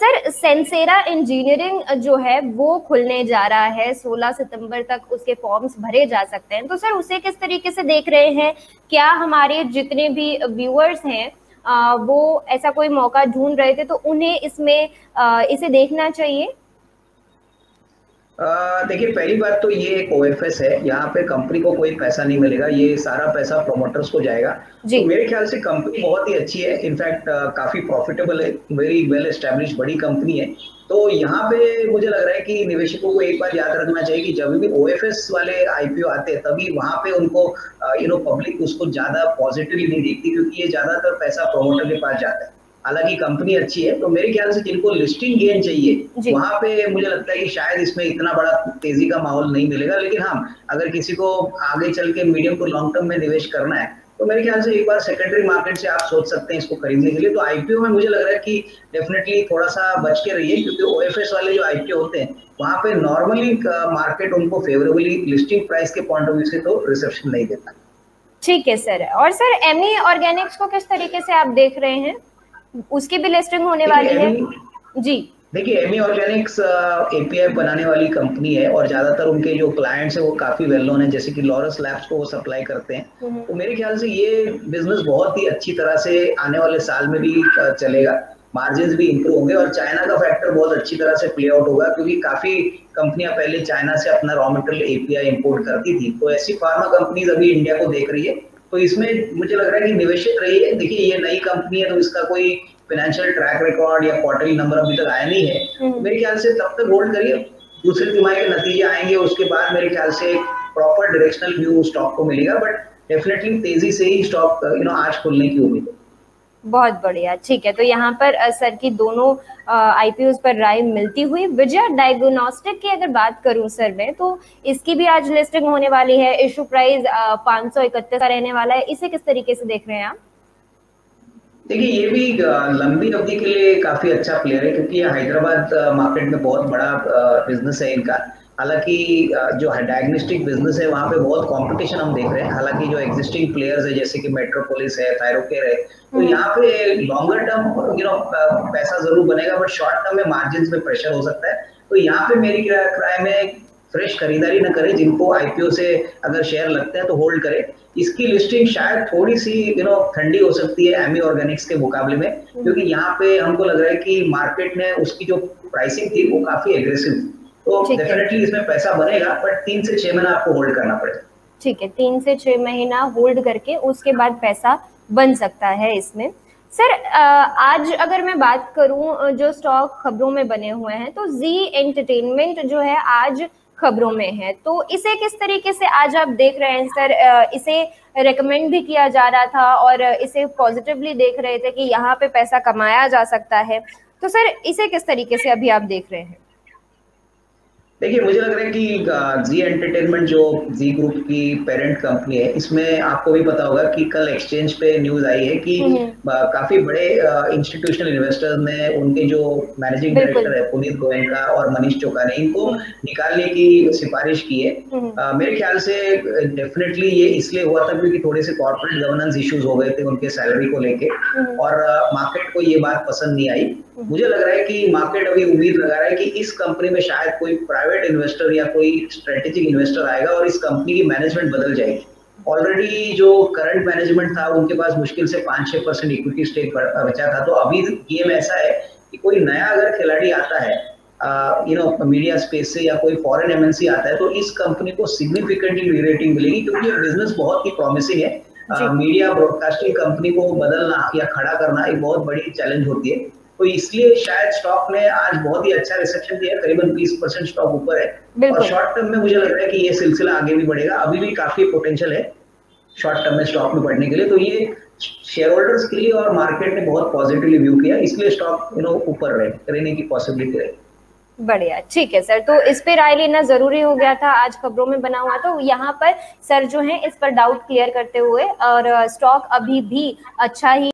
Sir सेंसेरा engineering जो है, वो खुलने जा रहा है। 16 सितंबर तक उसके फॉर्म्स भरे जा सकते हैं। तो सर, उसे किस तरीके से देख रहे हैं? क्या हमारे जितने भी व्यूअर्स हैं वो ऐसा कोई मौका ढूंढ रहे थे? तो उन्हें इसमें इसे देखना चाहिए। देखिए पहली बात तो ये एक ओएफएस है। यहाँ पे कंपनी को कोई पैसा नहीं मिलेगा। ये सारा पैसा प्रोमोटर्स को जाएगा। तो मेरे ख्याल से कंपनी बहुत ही अच्छी है। इनफैक्ट काफ़ी प्रॉफिटेबल है। वेरी वेल एस्टेब्लिश बड़ी कंपनी है। तो यहाँ पे मुझे लग रहा है कि निवेशकों को एक बार याद रखना चाहिए कि जब भी ओएफएस वाले आईपीओ आते हैं तभी वहाँ पे उनको यू नो पब्लिक उसको ज़्यादा पॉजिटिवली नहीं देखती क्योंकि ये ज़्यादातर पैसा प्रोमोटर के पास जाता है। हालाँकि कंपनी अच्छी है तो मेरे ख्याल से जिनको लिस्टिंग गेन चाहिए वहाँ पे मुझे लगता है कि शायद इसमें इतना बड़ा तेज़ी का माहौल नहीं मिलेगा। लेकिन हाँ अगर किसी को आगे चल के मीडियम टू लॉन्ग टर्म में निवेश करना है तो मेरे ख्याल से एक बार सेकेंडरी मार्केट से आप सोच सकते हैं इसको खरीदने के लिए। तो आईपीओ में मुझे लग रहा है कि डेफिनेटली थोड़ा सा बच के रहिए क्योंकि ओएफएस वाले जो आईपीओ होते हैं वहाँ पे नॉर्मली मार्केट उनको फेवरेबली लिस्टिंग प्राइस के पॉइंट ऑफ़ व्यू से तो रिसेप्शन नहीं देता। ठीक है सर और सर एमी ऑर्गेनिक्स को किस तरीके से आप देख रहे हैं? उसकी भी लिस्टिंग होने वाली है। जी। देखिए एमी ऑर्गेनिक्स एपीआई बनाने वाली कंपनी है और ज़्यादातर उनके जो क्लाइंट्स है वो काफ़ी वेल नोन है जैसे कि लॉरस लैब्स को वो सप्लाई करते हैं। हम्म। तो मेरे ख्याल से ये बिज़नेस बहुत ही अच्छी तरह से आने वाले साल में भी चलेगा। मार्जिन भी इंप्रूव होंगे और चाइना का फैक्टर बहुत अच्छी तरह से प्ले आउट होगा क्योंकि काफ़ी कंपनियाँ पहले चाइना से अपना रॉ मटेरियल एपीआई इंपोर्ट करती थी। तो ऐसी फार्मा कंपनीज़ अभी इंडिया को देख रही है। तो इसमें मुझे लग रहा है कि निवेशित रही है देखिए ये नई कंपनी है तो इसका कोई फाइनेंशियल ट्रैक रिकॉर्ड या क्वार्टरली नंबर अभी तक आया नहीं है। हम्म। मेरे ख्याल से तब तक होल्ड करिए। दूसरे तिमाही के नतीजे आएँगे उसके बाद मेरे ख्याल से प्रॉपर डायरेक्शनल व्यू स्टॉक को मिलेगा बट डेफिनेटली तेज़ी से ही स्टॉक यू नो आज खुलने की उम्मीद है। बहुत बढ़िया, ठीक है। तो यहाँ पर सर की दोनों आईपीओ पर राय मिलती हुई। विजय डायग्नोस्टिक की अगर बात करूँ सर मैं तो इसकी भी आज लिस्टिंग होने वाली है। इशू प्राइस पाँच सौ इकतीस का रहने वाला है। इसे किस तरीके से देख रहे हैं आप? देखिए, ये भी लंबी अवधि के लिए काफ़ी अच्छा प्लेयर है, क्योंकि हैदराबाद मार्केट में बहुत बड़ा बिज़नेस है इनका। हालाँकि जो है डायग्नोस्टिक बिज़नेस है वहाँ पे बहुत कंपटीशन हम देख रहे हैं हालाँकि जो एग्जिस्टिंग प्लेयर्स है जैसे कि मेट्रोपोलिस है थायरोकेयर है तो हम्म। यहाँ पे लॉन्गर टर्म यू नो पैसा ज़रूर बनेगा बट शॉर्ट टर्म में मार्जिन में प्रेशर हो सकता है तो यहाँ पे मेरी राय में फ्रेश खरीदारी न करें जिनको आईपीओ से अगर शेयर लगते हैं तो होल्ड करें इसकी लिस्टिंग शायद थोड़ी सी यू नो ठंडी हो सकती है एमी ऑर्गेनिक्स के मुकाबले में हम्म। क्योंकि यहाँ पे हमको लग रहा है कि मार्केट में उसकी जो प्राइसिंग थी वो काफ़ी एग्रेसिव थी तो डेफिनेटली इसमें पैसा बनेगा बट तीन से छह महीना आपको होल्ड करना पड़ेगा। ठीक है तीन से छह महीना होल्ड करके उसके बाद पैसा बन सकता है इसमें। सर आज अगर मैं बात करूँ जो स्टॉक खबरों में बने हुए हैं तो जी एंटरटेनमेंट जो है आज खबरों में है। तो इसे किस तरीके से आज आप देख रहे हैं सर? इसे रेकमेंड भी किया जा रहा था और इसे पॉजिटिवली देख रहे थे कि यहाँ पे पैसा कमाया जा सकता है। तो सर इसे किस तरीके से अभी आप देख रहे हैं? देखिए मुझे लग रहा है कि जी एंटरटेनमेंट जो जी ग्रुप की पेरेंट कंपनी है इसमें आपको भी पता होगा कि कल एक्सचेंज पे न्यूज़ आई है कि हम्म। काफ़ी बड़े इंस्टीट्यूशनल इन्वेस्टर्स ने उनके जो मैनेजिंग डायरेक्टर है पुनीत गोयनका और मनीष चोका ने इनको हम्म। निकालने की सिफारिश की है हम्म। मेरे ख्याल से डेफिनेटली ये इसलिए हुआ था क्योंकि थोड़े से कॉर्पोरेट गवर्नेंस इश्यूज़ हो गए थे उनके सैलरी को लेके और मार्केट को ये बात पसंद नहीं आई मुझे लग रहा है कि मार्केट अभी उम्मीद लगा रहा है कि इस कंपनी में शायद कोई प्राइवेट इन्वेस्टर या कोई स्ट्रेटेजिक इन्वेस्टर आएगा और इस कंपनी की मैनेजमेंट बदल जाएगी। ऑलरेडी जो करंट मैनेजमेंट था उनके पास मुश्किल से पाँच छह परसेंट इक्विटी स्टेक बचा था। तो अभी गेम ऐसा है कि कोई नया अगर खिलाड़ी आता है यू नो मीडिया स्पेस से या कोई फॉरेन एमएनसी आता है तो इस कंपनी को सिग्निफिकेंटली रेटिंग मिलेगी क्योंकि ये बिज़नेस बहुत ही प्रॉमिसिंग है। मीडिया ब्रॉडकास्टिंग कंपनी को बदलना या खड़ा करना एक बहुत बड़ी चैलेंज होती है। तो इसलिए शायद स्टॉक ने आज बहुत ही अच्छा रिसेप्शन दिया है करीबन 20 परसेंट स्टॉक ऊपर है। और शॉर्ट टर्म में मुझे लग रहा है कि ये सिलसिला आगे भी बढ़ेगा। अभी भी काफ़ी पोटेंशियल है शॉर्ट टर्म में स्टॉक में बढ़ने के लिए। तो ये शेयर होल्डर्स के लिए और मार्केट ने बहुत पॉजिटिवली व्यू किया। इसलिए स्टॉक यू नो ऊपर रहे रहने की पॉसिबिलिटी रहे। बढ़िया ठीक है सर। तो इस पे राय लेना ज़रूरी हो गया था आज खबरों में बना हुआ। तो यहाँ पर सर जो है इस पर डाउट क्लियर करते हुए और स्टॉक अभी भी अच्छा ही